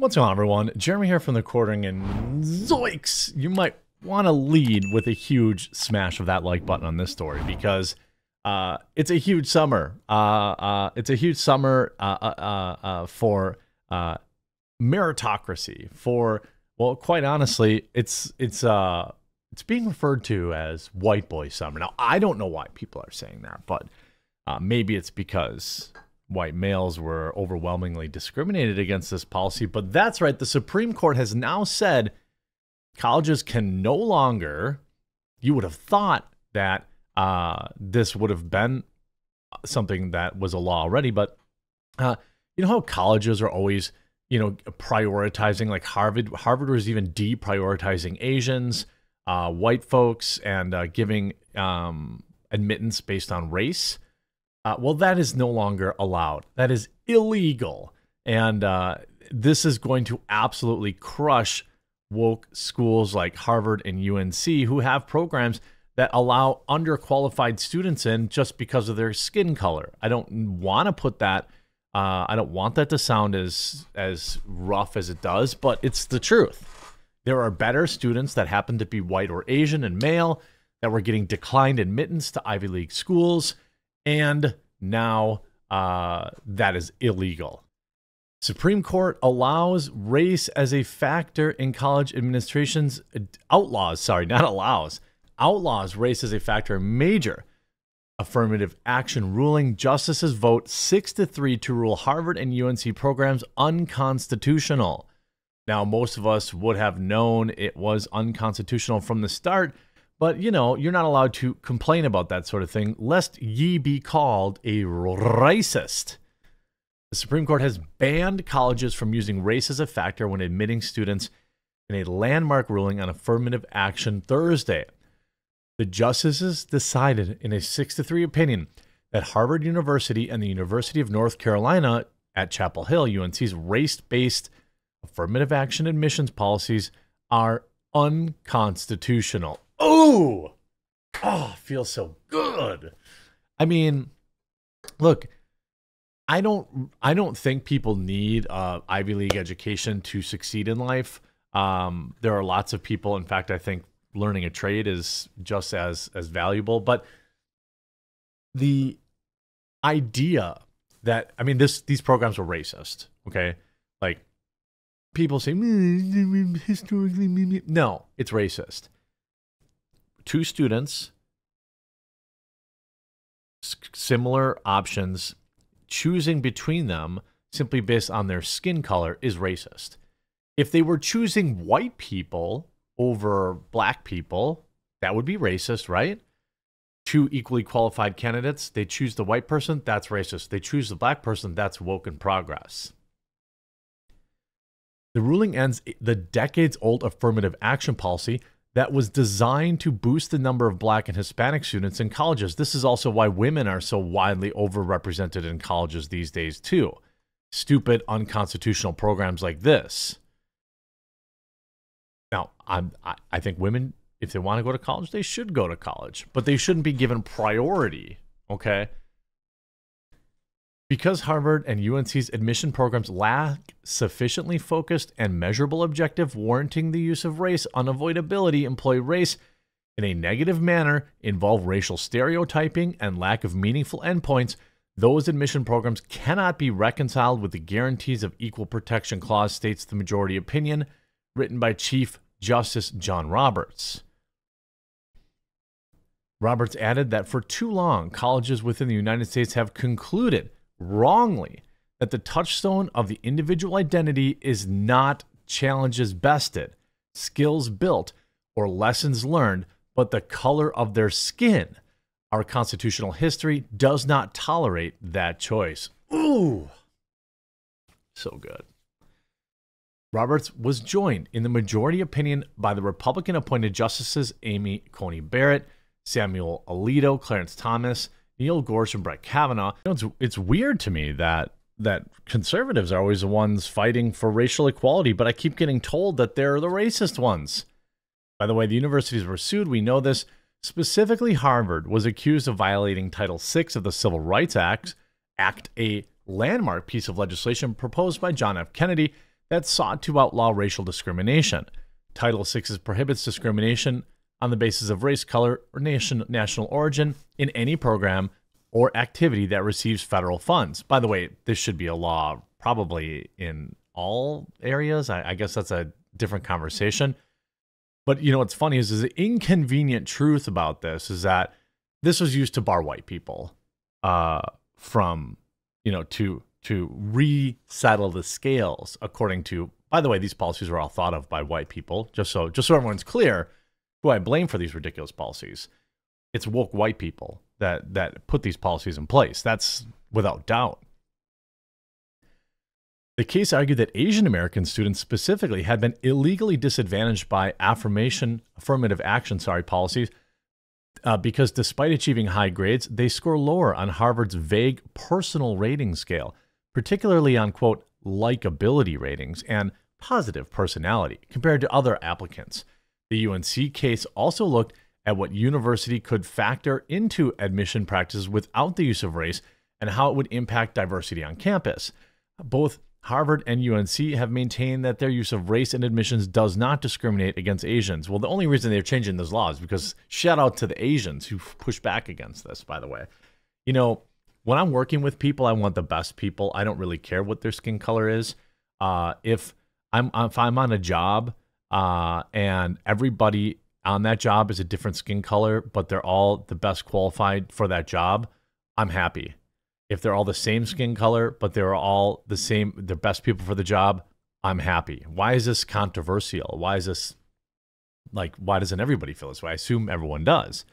What's going on, everyone? Jeremy here from the quartering, and zoinks! You might want to lead with a huge smash of that like button on this story because uh, it's a huge summer. Uh, uh, it's a huge summer uh, uh, uh, for meritocracy. For well, quite honestly, it's it's it's being referred to as white boy summer. Now, I don't know why people are saying that, but maybe it's because white males were overwhelmingly discriminated against this policy. But that's right. The Supreme Court has now said colleges can no longer, you would have thought that uh, this would have been something that was a law already, but uh, you know how colleges are always, you know, prioritizing like Harvard. Harvard was even deprioritizing Asians, uh, white folks, and uh, giving um, admittance based on race. Uh, well, that is no longer allowed. That is illegal. And uh, this is going to absolutely crush woke schools like Harvard and UNC who have programs that allow underqualified students in just because of their skin color. I don't want to put that. Uh, I don't want that to sound as as rough as it does, but it's the truth. There are better students that happen to be white or Asian and male that were getting declined admittance to Ivy League schools and now uh, that is illegal. Supreme Court allows race as a factor in college administration's outlaws, sorry, not allows, outlaws race as a factor in major affirmative action ruling. Justices vote 6 to 3 to rule Harvard and UNC programs unconstitutional. Now, most of us would have known it was unconstitutional from the start but, you know, you're not allowed to complain about that sort of thing, lest ye be called a racist. The Supreme Court has banned colleges from using race as a factor when admitting students in a landmark ruling on affirmative action Thursday. The justices decided in a 6 to 3 opinion that Harvard University and the University of North Carolina at Chapel Hill, UNC's race based affirmative action admissions policies are unconstitutional. Oh, oh, feels so good. I mean, look, I don't, I don't think people need uh, Ivy League education to succeed in life. Um, there are lots of people. In fact, I think learning a trade is just as as valuable. But the idea that I mean, this these programs were racist. Okay, like people say historically, no, it's racist two students, similar options, choosing between them simply based on their skin color is racist. If they were choosing white people over black people, that would be racist, right? Two equally qualified candidates, they choose the white person, that's racist. They choose the black person, that's woke in progress. The ruling ends the decades old affirmative action policy that was designed to boost the number of black and Hispanic students in colleges. This is also why women are so widely overrepresented in colleges these days, too. Stupid, unconstitutional programs like this. Now, I'm, I, I think women, if they want to go to college, they should go to college, but they shouldn't be given priority, okay? Because Harvard and UNC's admission programs lack sufficiently focused and measurable objective warranting the use of race, unavoidability employ race in a negative manner, involve racial stereotyping, and lack of meaningful endpoints, those admission programs cannot be reconciled with the guarantees of equal protection clause, states the majority opinion written by Chief Justice John Roberts. Roberts added that for too long, colleges within the United States have concluded wrongly that the touchstone of the individual identity is not challenges bested, skills built, or lessons learned, but the color of their skin. Our constitutional history does not tolerate that choice. Ooh, so good. Roberts was joined in the majority opinion by the Republican appointed justices Amy Coney Barrett, Samuel Alito, Clarence Thomas, Neil Gorsuch and Brett Kavanaugh. You know, it's, it's weird to me that that conservatives are always the ones fighting for racial equality, but I keep getting told that they're the racist ones. By the way, the universities were sued. We know this. Specifically, Harvard was accused of violating Title VI of the Civil Rights Act, Act, a landmark piece of legislation proposed by John F. Kennedy that sought to outlaw racial discrimination. Title VI prohibits discrimination on the basis of race, color, or nation, national origin in any program or activity that receives federal funds. By the way, this should be a law probably in all areas. I, I guess that's a different conversation. But you know what's funny is, is the inconvenient truth about this is that this was used to bar white people uh, from, you know, to to resettle the scales according to. By the way, these policies were all thought of by white people. Just so just so everyone's clear, who I blame for these ridiculous policies, it's woke white people that that put these policies in place. That's without doubt. The case argued that Asian American students specifically had been illegally disadvantaged by affirmation affirmative action sorry policies uh, because despite achieving high grades, they score lower on Harvard's vague personal rating scale, particularly on quote likability ratings and positive personality compared to other applicants. The UNC case also looked at what university could factor into admission practices without the use of race and how it would impact diversity on campus. Both Harvard and UNC have maintained that their use of race in admissions does not discriminate against Asians. Well, the only reason they're changing those laws because shout out to the Asians who push back against this, by the way. You know, when I'm working with people, I want the best people. I don't really care what their skin color is. Uh, if I'm if I'm on a job uh, and everybody on that job is a different skin color, but they're all the best qualified for that job, I'm happy. If they're all the same skin color, but they're all the same, the best people for the job, I'm happy. Why is this controversial? Why is this like, why doesn't everybody feel this way? I assume everyone does.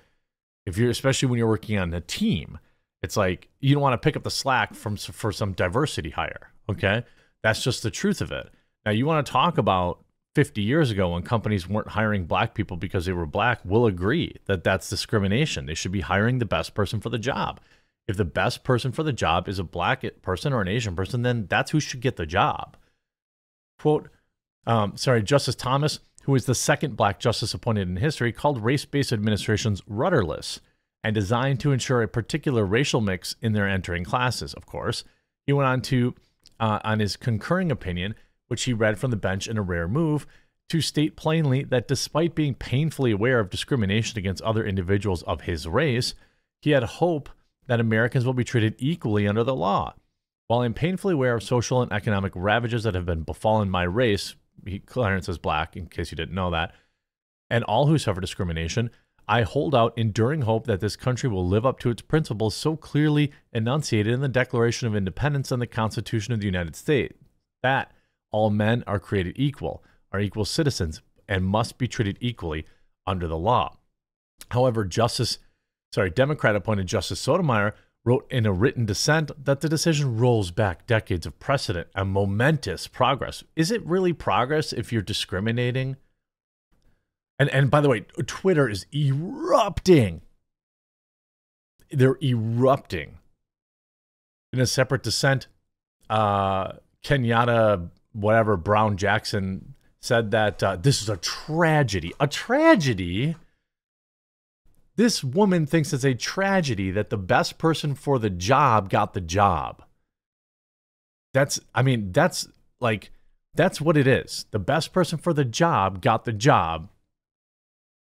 If you're, especially when you're working on a team, it's like you don't want to pick up the slack from for some diversity hire. Okay. That's just the truth of it. Now, you want to talk about 50 years ago when companies weren't hiring black people because they were black will agree that that's discrimination. They should be hiring the best person for the job. If the best person for the job is a black person or an Asian person, then that's who should get the job. Quote, um, sorry, Justice Thomas, who is the second black justice appointed in history, called race based administrations rudderless and designed to ensure a particular racial mix in their entering classes, of course. He went on to, uh, on his concurring opinion, which he read from the bench in a rare move, to state plainly that despite being painfully aware of discrimination against other individuals of his race, he had hope that Americans will be treated equally under the law. While I'm painfully aware of social and economic ravages that have been befallen my race, he, Clarence is black, in case you didn't know that, and all who suffer discrimination, I hold out enduring hope that this country will live up to its principles so clearly enunciated in the Declaration of Independence and the Constitution of the United States. That all men are created equal, are equal citizens, and must be treated equally under the law. However, Justice, sorry, Democrat appointed Justice Sotomayor wrote in a written dissent that the decision rolls back decades of precedent and momentous progress. Is it really progress if you're discriminating? And and by the way, Twitter is erupting. They're erupting. In a separate dissent, uh, Kenyatta whatever Brown Jackson said that uh, this is a tragedy. A tragedy. This woman thinks it's a tragedy that the best person for the job got the job. That's, I mean, that's like, that's what it is. The best person for the job got the job.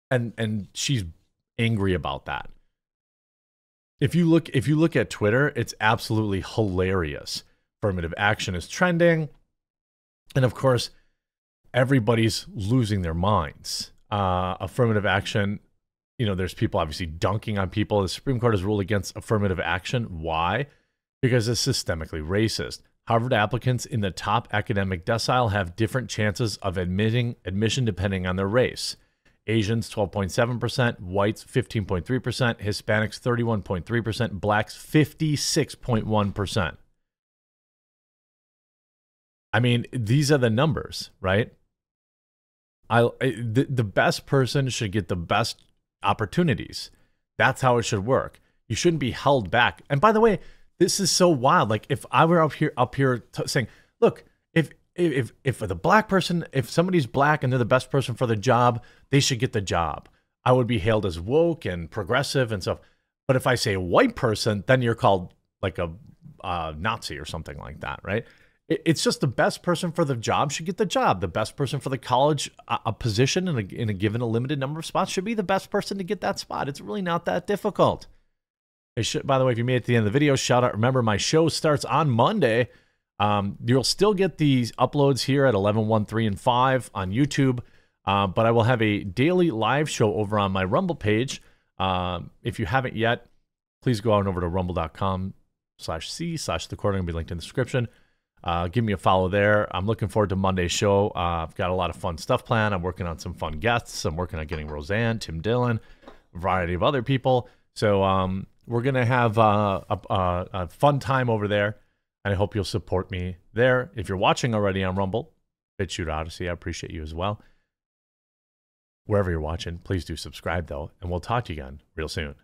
And, and she's angry about that. If you look, if you look at Twitter, it's absolutely hilarious. Affirmative action is trending and of course, everybody's losing their minds. Uh, affirmative action, you know, there's people obviously dunking on people. The Supreme Court has ruled against affirmative action. Why? Because it's systemically racist. Harvard applicants in the top academic decile have different chances of admitting admission depending on their race. Asians 12.7%, whites 15.3%, Hispanics 31.3%, blacks 56.1%. I mean, these are the numbers, right? I the, the best person should get the best opportunities. That's how it should work. You shouldn't be held back. And by the way, this is so wild. Like if I were up here up here saying, "Look, if if if the black person, if somebody's black and they're the best person for the job, they should get the job." I would be hailed as woke and progressive and stuff. But if I say white person, then you're called like a uh, Nazi or something like that, right? It's just the best person for the job should get the job. The best person for the college a, a position in a, in a given a limited number of spots should be the best person to get that spot. It's really not that difficult. Should, by the way, if you made it to the end of the video, shout out. Remember, my show starts on Monday. Um, you'll still get these uploads here at 11, 1, 3, and 5 on YouTube, uh, but I will have a daily live show over on my Rumble page. Um, if you haven't yet, please go on over to rumble.com slash C slash the quarter. It'll be linked in the description. Uh, give me a follow there. I'm looking forward to Monday's show. Uh, I've got a lot of fun stuff planned. I'm working on some fun guests. I'm working on getting Roseanne, Tim Dillon, a variety of other people. So um, we're going to have uh, a, a, fun time over there. And I hope you'll support me there. If you're watching already on Rumble, BitChute Odysee, I appreciate you as well. Wherever you're watching, please do subscribe though. And we'll talk to you again real soon.